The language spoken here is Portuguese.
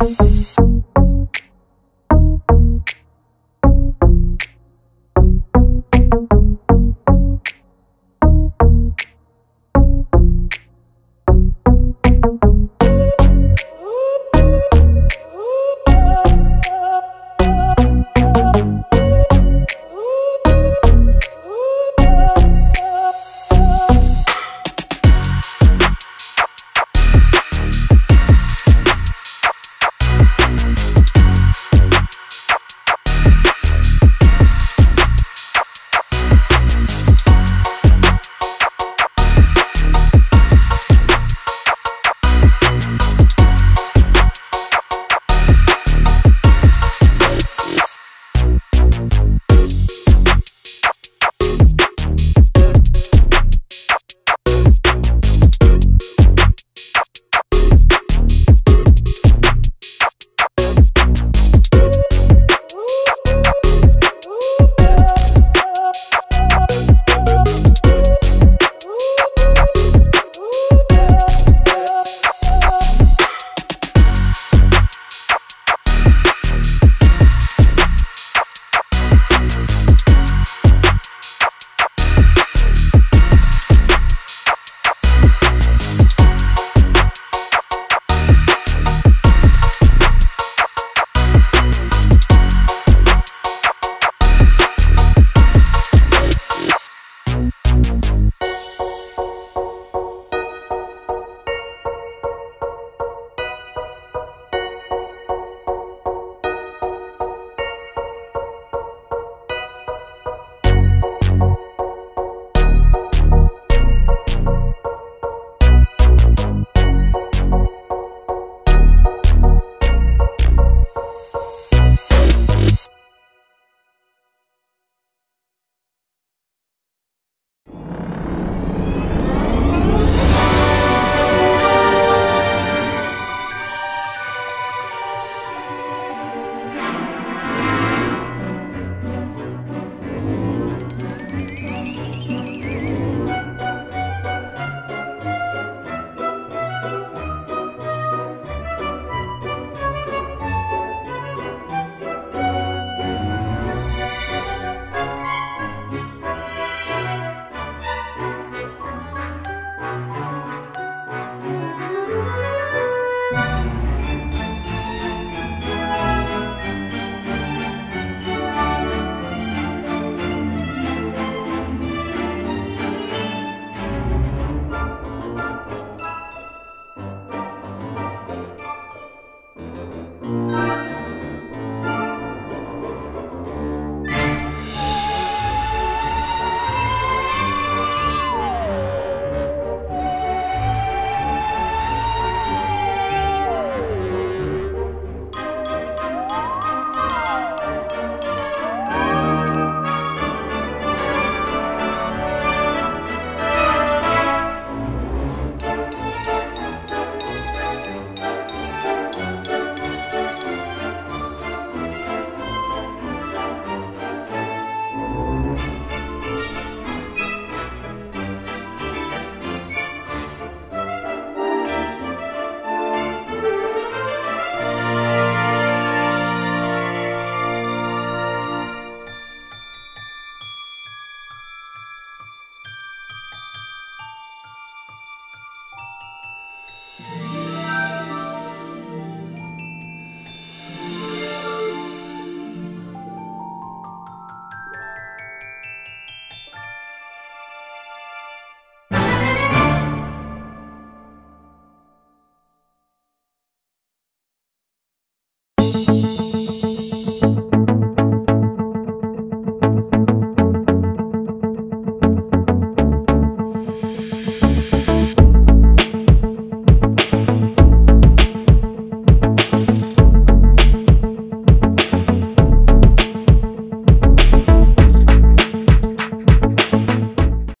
Música Música Bye.